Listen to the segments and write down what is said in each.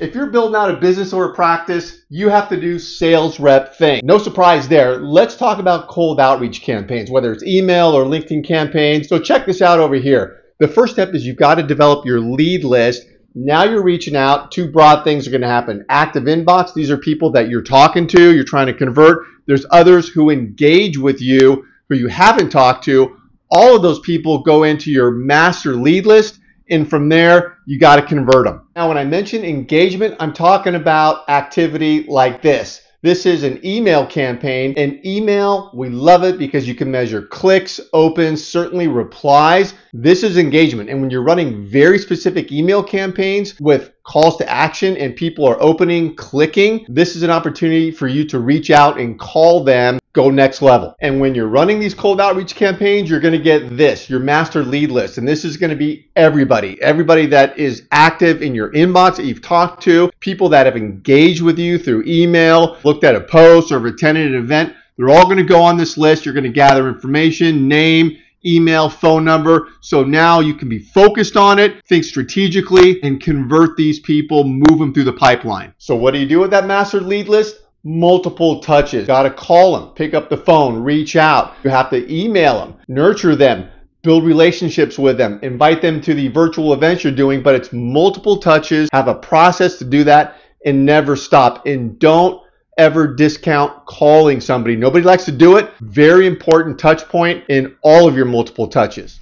If you're building out a business or a practice, you have to do sales rep thing. No surprise there. Let's talk about cold outreach campaigns, whether it's email or LinkedIn campaigns. So check this out over here. The first step is you've got to develop your lead list. Now you're reaching out. Two broad things are going to happen. Active inbox, these are people that you're talking to, you're trying to convert. There's others who engage with you who you haven't talked to. All of those people go into your master lead list and from there you got to convert them. Now when I mention engagement, I'm talking about activity like this. This is an email campaign. An email, we love it because you can measure clicks, opens, certainly replies. This is engagement. And when you're running very specific email campaigns with calls to action and people are opening, clicking, this is an opportunity for you to reach out and call them go next level. And when you're running these cold outreach campaigns, you're going to get this, your master lead list. And this is going to be everybody, everybody that is active in your inbox that you've talked to, people that have engaged with you through email, looked at a post or attended an event. They're all going to go on this list. You're going to gather information, name, email, phone number. So now you can be focused on it, think strategically, and convert these people, move them through the pipeline. So what do you do with that master lead list? Multiple touches. Got to call them, pick up the phone, reach out. You have to email them, nurture them, build relationships with them, invite them to the virtual events you're doing, but it's multiple touches. Have a process to do that and never stop. And don't ever discount calling somebody. Nobody likes to do it. Very important touch point in all of your multiple touches.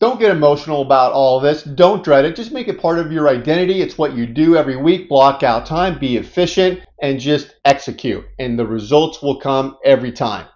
Don't get emotional about all of this. Don't dread it. Just make it part of your identity. It's what you do every week. Block out time, be efficient, and just execute. And the results will come every time.